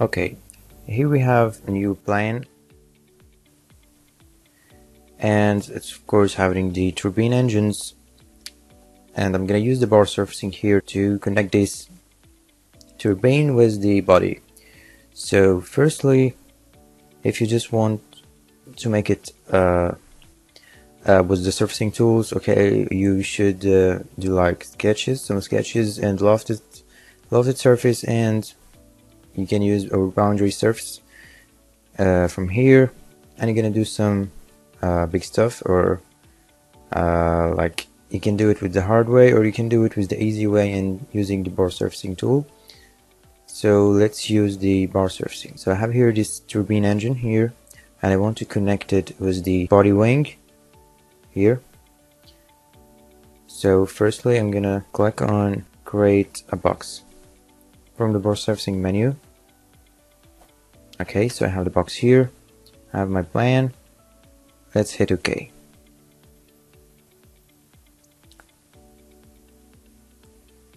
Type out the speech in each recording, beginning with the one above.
Okay, here we have a new plane and it's of course having the turbine engines. And I'm gonna use the Power Surfacing here to connect this turbine with the body. So firstly if you just want to make it uh, uh, with the surfacing tools okay you should uh, do like sketches some sketches and lofted lofted surface and you can use a boundary surface uh, from here and you're gonna do some uh, big stuff or uh, like you can do it with the hard way or you can do it with the easy way and using the Power Surfacing tool. So let's use the Power Surfacing. So I have here this turbine engine here and I want to connect it with the body wing here. So firstly I'm gonna click on create a box from the Power Surfacing menu okay so I have the box here. I have my plan. Let's hit OK.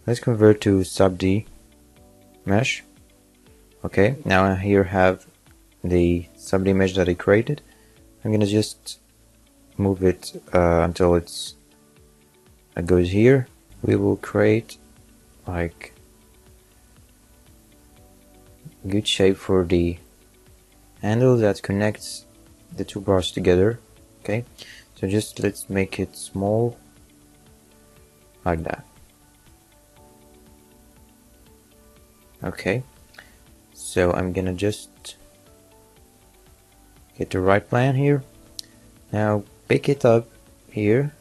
Let's convert to sub D mesh. Okay now I here have the sub D mesh that I created. I'm gonna just move it uh, until it's it goes here. We will create like good shape for the handle that connects the two bars together okay? So just let's make it small like that. Okay so I'm gonna just get the right plan here. Now pick it up here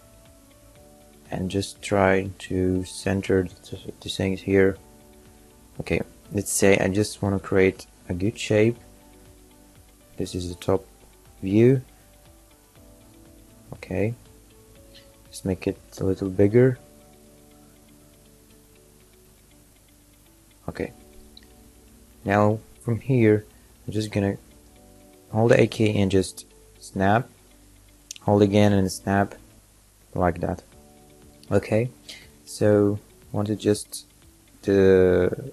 and just try to center the things here. Okay let's say I just want to create a good shape this is the top view. Okay. Just make it a little bigger. Okay. Now from here I'm just gonna hold the A key and just snap. Hold again and snap like that. Okay. So want to just to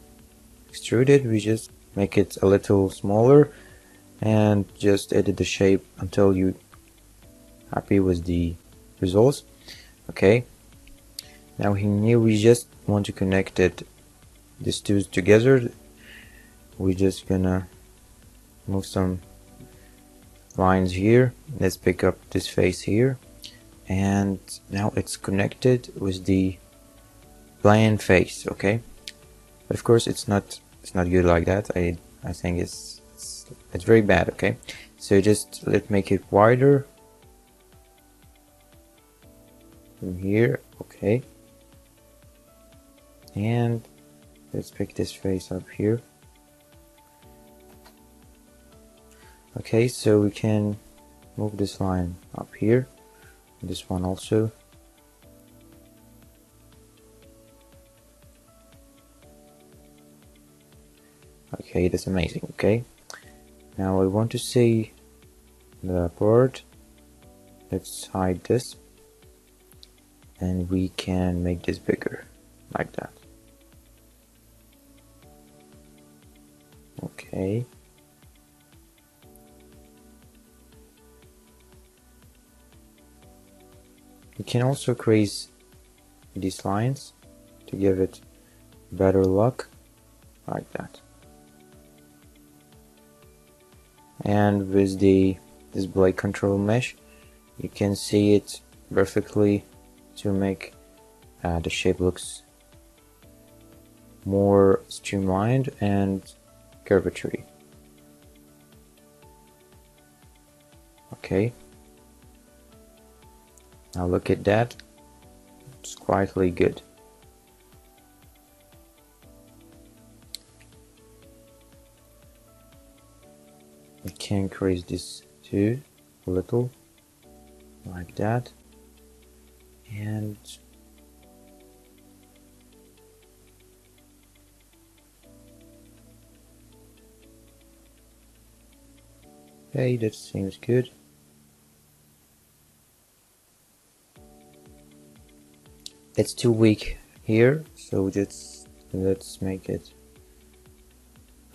extrude it. We just make it a little smaller and just edit the shape until you happy with the results. Okay. Now here we just want to connect it these two together. We're just gonna move some lines here. Let's pick up this face here. And now it's connected with the plane face. Okay. Of course it's not it's not good like that. I I think it's it's very bad okay? So just let's make it wider. From here okay. And let's pick this face up here. Okay so we can move this line up here. This one also. Okay that's amazing okay now I want to see the board. Let's hide this. And we can make this bigger like that. Okay. You can also crease these lines to give it better look like that and with the this display control mesh you can see it perfectly to make uh, the shape looks more streamlined and curvature okay. Now look at that. It's quietly good can increase this too a little like that. And okay that seems good. It's too weak here so just let's make it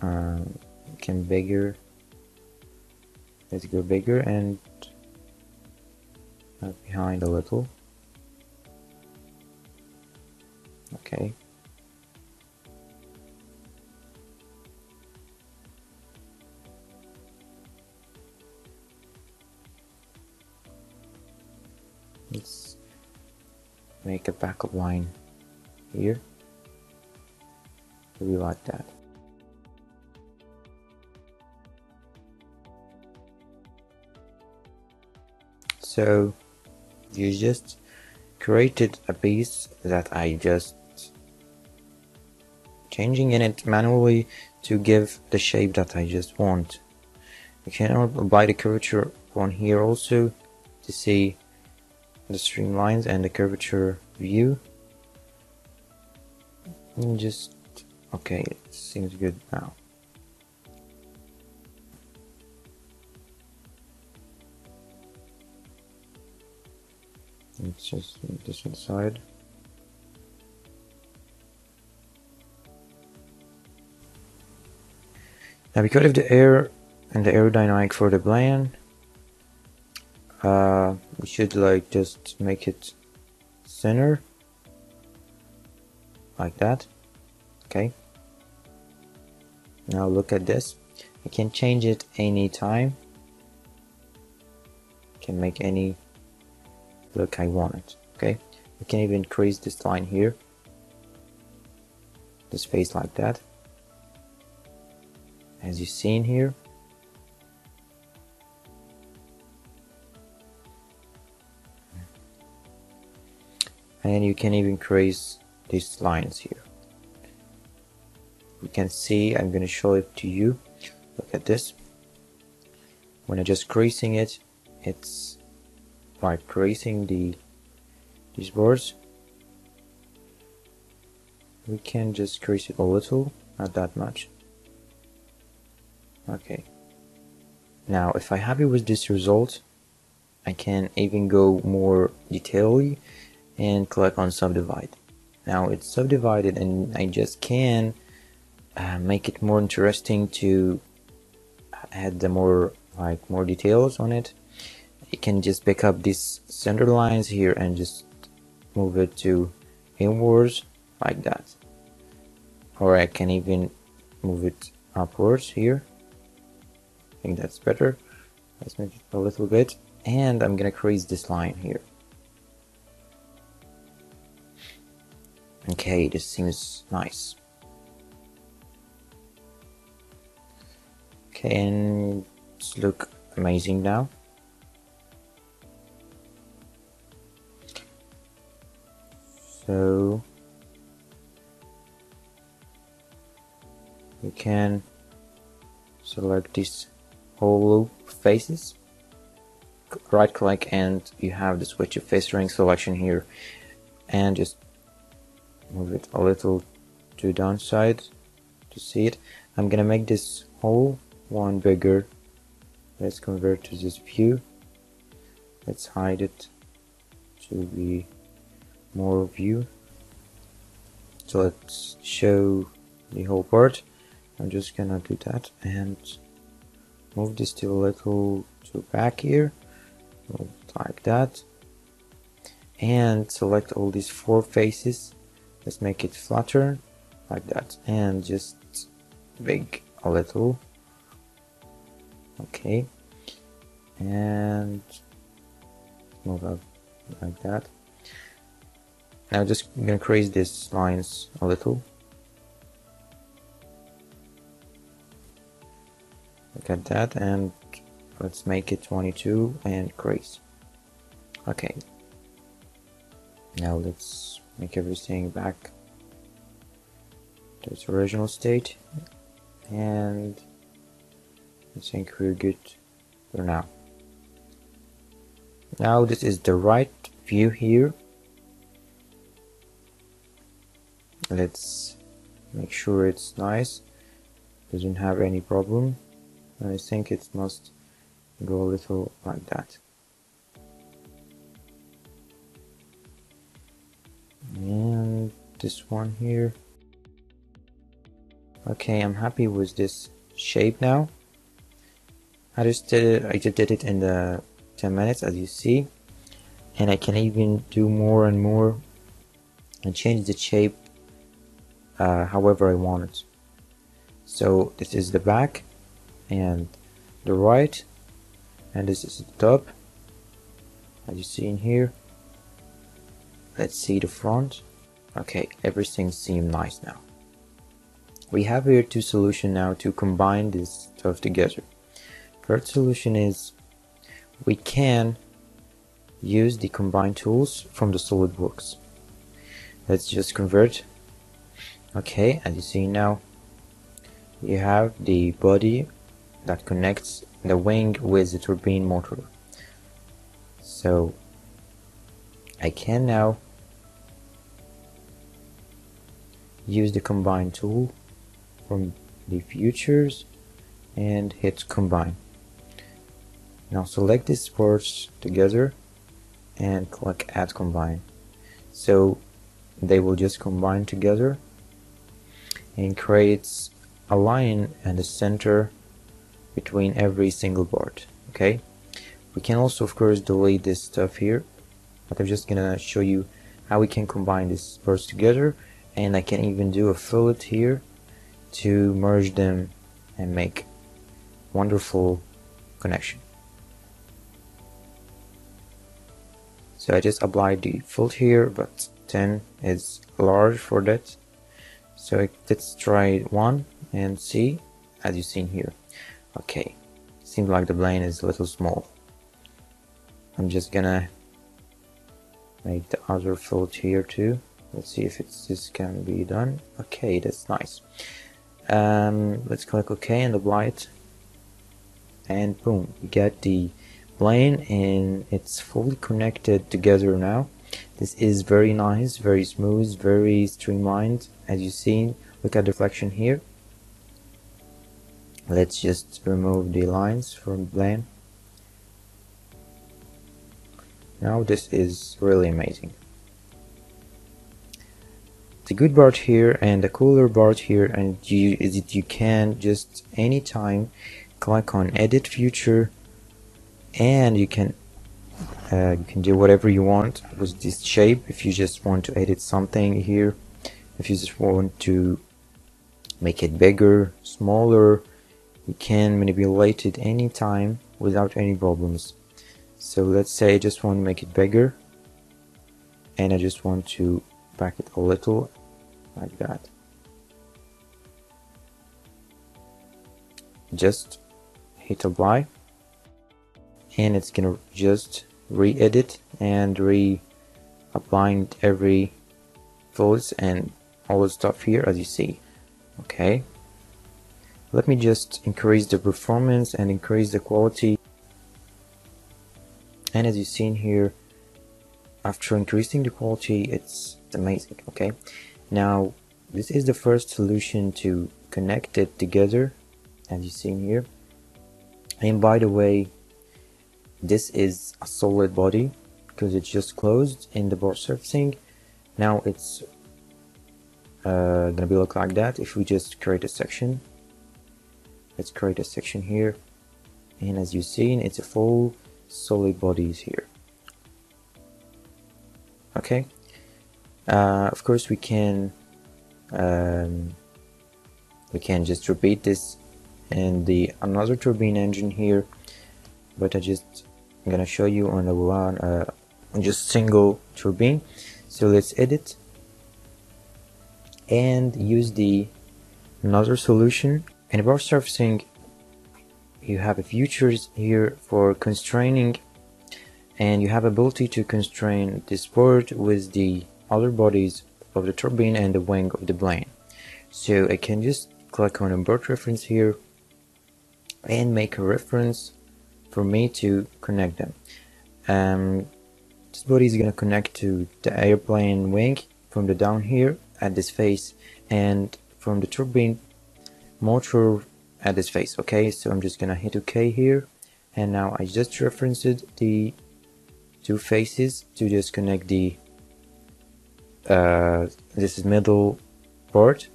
um, can bigger let's go bigger and behind a little. Okay. Let's make a backup line here. We like that so you just created a piece that I just changing in it manually to give the shape that I just want. You can apply the curvature on here also to see the streamlines and the curvature view. And just okay it seems good now let's just move this inside now because of the air and the aerodynamic for the plane uh, we should like just make it center like that. Okay. Now look at this. I can change it anytime. Can make any look I want it okay? We can even increase this line here. The space like that. As you see in here. And you can even crease these lines here. You can see I'm gonna show it to you. Look at this. When I'm just creasing it it's like creasing the these boards we can just crease it a little not that much. Okay. Now if I'm happy with this result I can even go more detailedly and click on subdivide. Now it's subdivided and I just can uh, make it more interesting to add the more like more details on it you can just pick up these center lines here and just move it to inwards like that. Or I can even move it upwards here. I think that's better. Let's make it a little bit. And I'm gonna crease this line here. Okay, this seems nice. Okay, and look amazing now. So you can select these whole loop faces. Right click and you have the switch of face ring selection here. And just move it a little to downside to see it. I'm gonna make this whole one bigger. Let's convert to this view. Let's hide it to be more view. So let's show the whole part. I'm just gonna do that and move this to a little to back here like that and select all these four faces. Let's make it flatter like that and just big a little. Okay. And move up like that now just gonna crease these lines a little. Look at that and let's make it 22 and crease. Okay. Now let's make everything back to its original state. And I think we're good for now. Now this is the right view here let's make sure it's nice. Doesn't have any problem. I think it must go a little like that. And this one here. Okay I'm happy with this shape now. I just did it I just did it in the 10 minutes as you see. And I can even do more and more. And change the shape uh, however I want it. So this is the back and the right and this is the top. As you see in here let's see the front. Okay everything seems nice now. We have here two solutions now to combine this stuff together. First solution is we can use the combine tools from the SolidWorks let's just convert okay as you see now you have the body that connects the wing with the turbine motor. So I can now use the combine tool from the features and hit combine. Now select these parts together and click add combine. So they will just combine together and creates a line and a center between every single board okay? We can also of course delete this stuff here but I'm just gonna show you how we can combine these parts together and I can even do a fillet here to merge them and make wonderful connection. So I just applied the fillet here but 10 is large for that so let's try one and see as you seen here. Okay seems like the plane is a little small. I'm just gonna make the other fillet here too. Let's see if it's this can be done. Okay that's nice. Um, let's click OK and apply it and boom we get the plane and it's fully connected together now this is very nice very smooth very streamlined. As you see look at the reflection here. Let's just remove the lines from plane now this is really amazing. The good part here and the cooler part here and you is that you can just anytime click on edit feature and you can uh, you can do whatever you want with this shape. If you just want to edit something here if you just want to make it bigger smaller you can manipulate it anytime without any problems. So let's say I just want to make it bigger and I just want to back it a little like that. Just hit apply and it's gonna just re-edit and re-applying every folds and all the stuff here as you see. Okay. Let me just increase the performance and increase the quality. And as you've seen here after increasing the quality it's amazing. Okay. Now this is the first solution to connect it together as you see here. And by the way this is a solid body because it's just closed in the Power Surfacing. Now it's uh, gonna be look like that if we just create a section. Let's create a section here. And as you've seen it's a full solid bodies here. Okay. Uh, of course we can um, we can just repeat this in the another turbine engine here but I just I'm gonna show you on the one uh, just single turbine. So let's edit and use the another solution. And about surfacing you have a features here for constraining and you have ability to constrain this board with the other bodies of the turbine and the wing of the plane. So I can just click on a board reference here and make a reference for me to connect them. Um, this body is gonna connect to the airplane wing from the down here at this face and from the turbine motor at this face okay? So I'm just gonna hit OK here. And now I just referenced the two faces to just connect the uh, this is middle part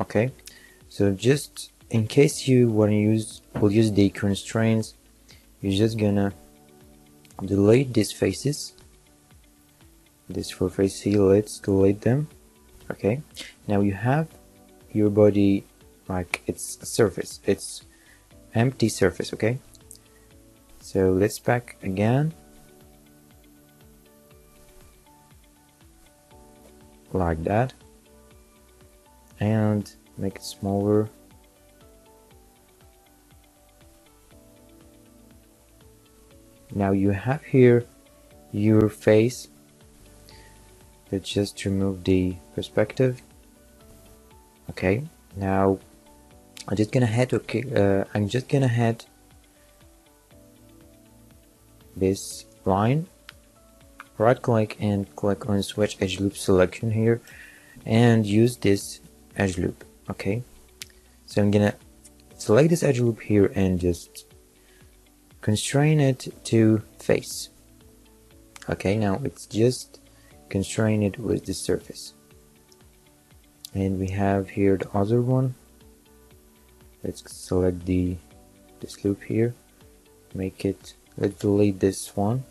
okay? So just in case you want to use will use the constraints you're just gonna delete these faces this for face C let's delete them okay? Now you have your body like it's a surface it's empty surface okay? So let's back again. Like that. And make it smaller now you have here your face. Let's just remove the perspective. Okay now I'm just gonna head okay uh, I'm just gonna head this line. Right click and click on switch edge loop selection here and use this edge loop okay? So I'm gonna select this edge loop here and just constrain it to face. Okay now it's just constrain it with the surface. And we have here the other one. Let's select the this loop here. Make it let's delete this one.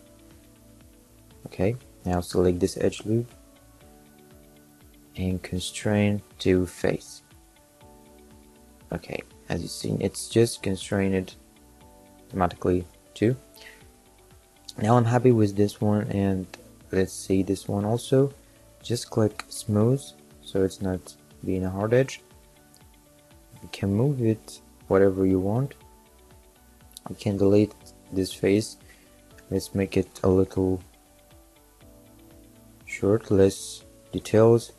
Okay now select this edge loop. And constrain to face. Okay as you've seen it's just constrained automatically too. Now I'm happy with this one and let's see this one also. Just click smooth so it's not being a hard edge. You can move it whatever you want. You can delete this face. Let's make it a little short less details.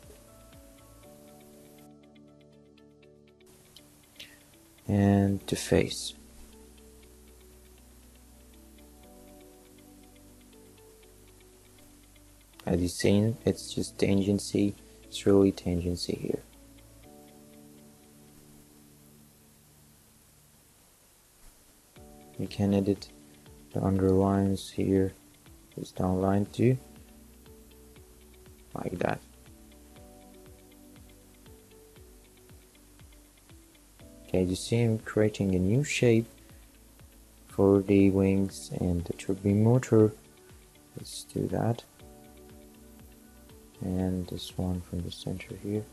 And the face as you've seen it's just tangency. It's really tangency here. You can edit the underlines here. Just downline too like that. Okay you see I'm creating a new shape for the wings and the turbine motor. Let's do that and this one from the center here.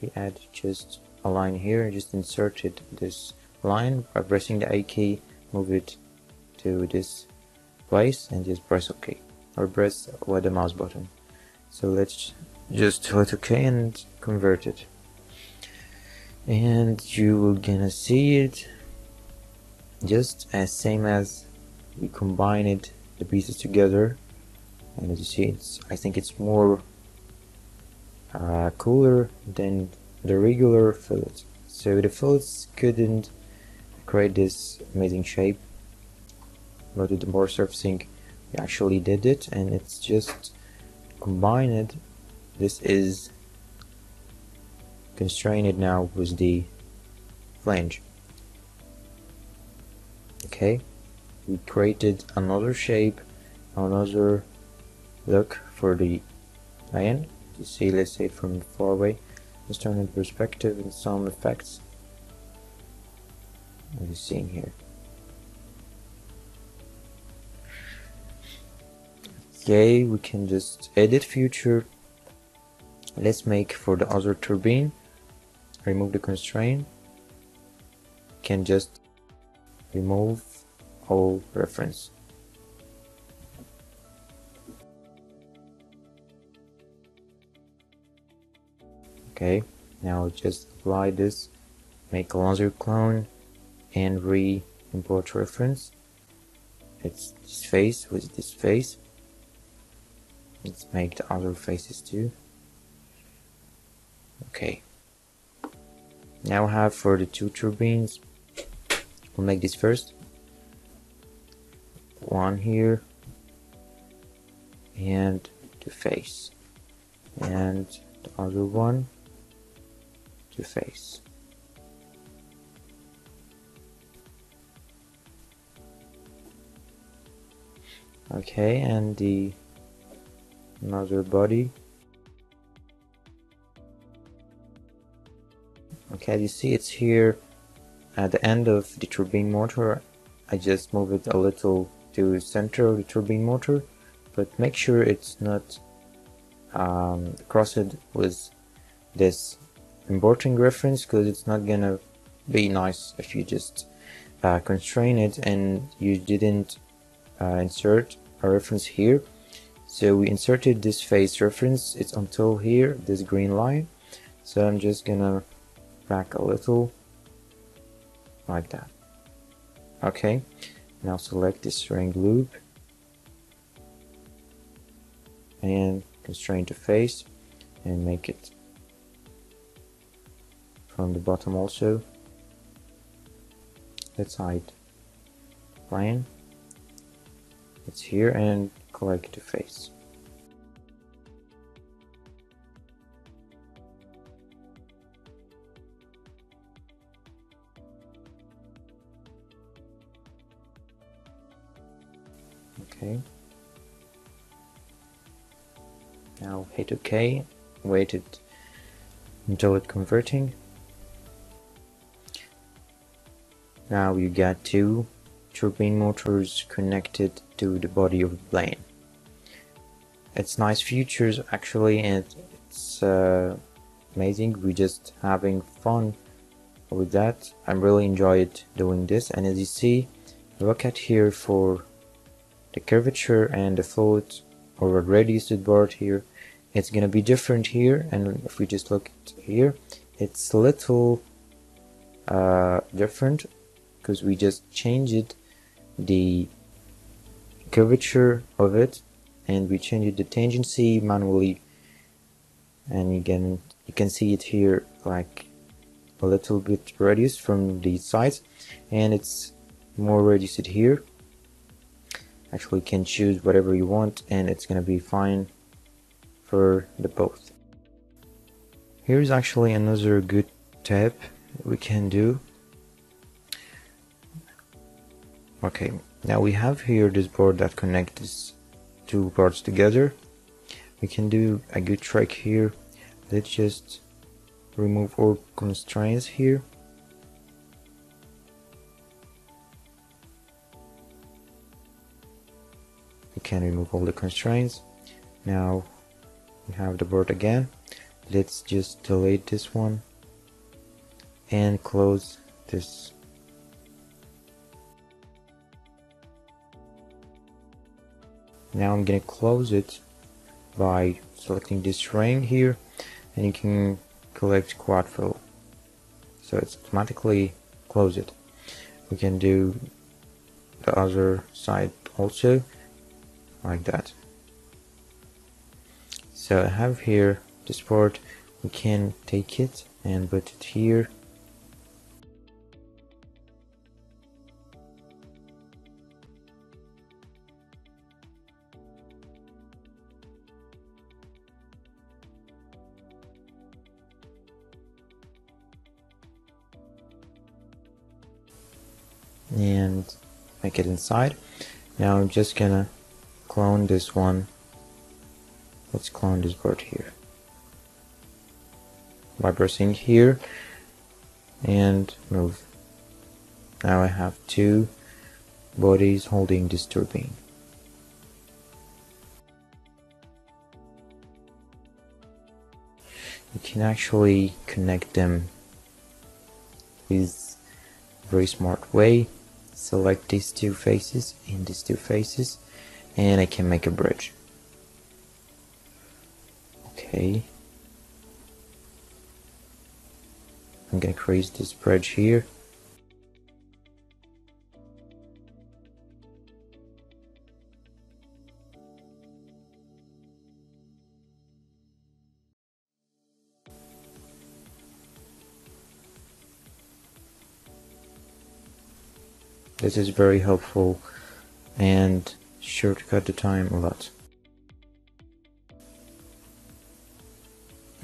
We add just a line here just inserted this line by pressing the A key move it to this and just press OK or press with the mouse button. So let's just hit OK and convert it. And you will gonna see it just as same as we combined the pieces together. And as you see it's I think it's more uh, cooler than the regular fillets. So the fillets couldn't create this amazing shape, but with the Power Surfacing we actually did it and it's just combined. This is constrained now with the flange. Okay, we created another shape, another look for the lion you see let's say from far away let's turn in perspective and some effects as you see here okay we can just edit feature. Let's make for the other turbine. Remove the constraint. Can just remove all reference. Okay now just apply this. Make another clone and re-import reference. It's this face with this face let's make the other faces too. Okay. Now I have for the two turbines. We'll make this first. One here. And the face. And the other one. To face. Okay, and the another body. Okay, you see it's here at the end of the turbine motor. I just move it a little to center of the turbine motor, but make sure it's not um, crossed with this importing reference because it's not gonna be nice if you just uh, constrain it and you didn't uh, insert a reference here so we inserted this face reference. It's until here this green line. So I'm just gonna back a little like that. Okay now select this ring loop and constrain to face and make it from the bottom also. Let's hide. Plane it's here and click to face. Okay. Now hit ok. Wait it until it converting. Now you got two turbine motors connected to the body of the plane. It's nice features actually and it's uh, amazing. We just having fun with that. I'm really enjoyed doing this. And as you see look at here for the curvature and the float or a radius board here it's gonna be different here. And if we just look here it's a little uh, different because we just changed the curvature of it and we changed the tangency manually. And again you can see it here like a little bit reduced from the sides and it's more reduced here. Actually can choose whatever you want and it's gonna be fine for the both. Here's actually another good tip we can do okay now we have here this board that connects these two parts together. We can do a good trick here. Let's just remove all constraints here. We can remove all the constraints. Now we have the board again. Let's just delete this one and close this now I'm gonna close it by selecting this ring here and you can collect quad fill so it's automatically close it. We can do the other side also like that. So I have here this part we can take it and put it here make it inside. Now I'm just gonna clone this one. Let's clone this board here. By pressing here and move. Now I have two bodies holding this turbine. You can actually connect them with very smart way select these two faces and these two faces and I can make a bridge. Okay. I'm gonna create this bridge here This is very helpful and sure to cut the time a lot.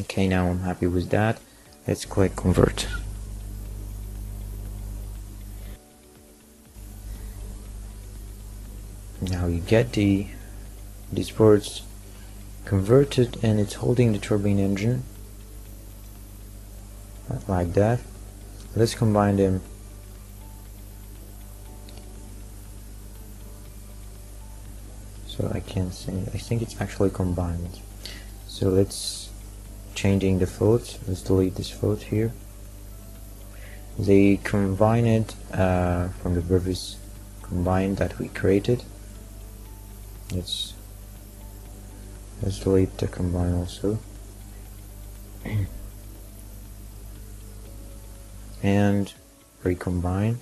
Okay, now I'm happy with that. let's click convert now you get the these ports converted and it's holding the turbine engine like that let's combine them so I can't see I think it's actually combined. So let's changing the float. Let's delete this float here. They combine it uh, from the previous combine that we created. Let's let's delete the combine also. And recombine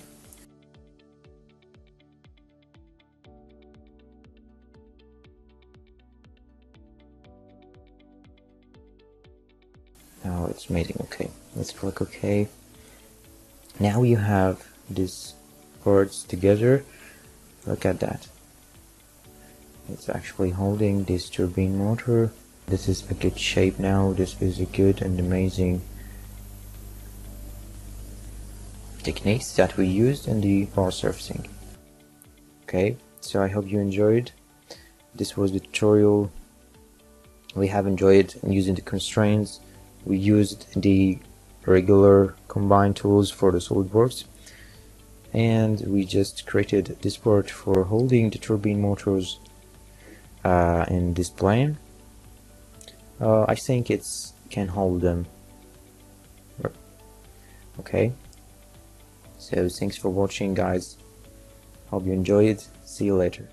it's amazing. Okay let's click ok. Now you have these boards together. Look at that. It's actually holding this turbine motor. This is a good shape now. This is a good and amazing techniques that we used in the Power Surfacing. Okay so I hope you enjoyed. This was the tutorial. We have enjoyed using the constraints we used the regular combine tools for the SolidWorks and we just created this board for holding the turbine motors uh, in this plane uh, I think it's can hold them okay so thanks for watching guys. Hope you enjoyed. See you later.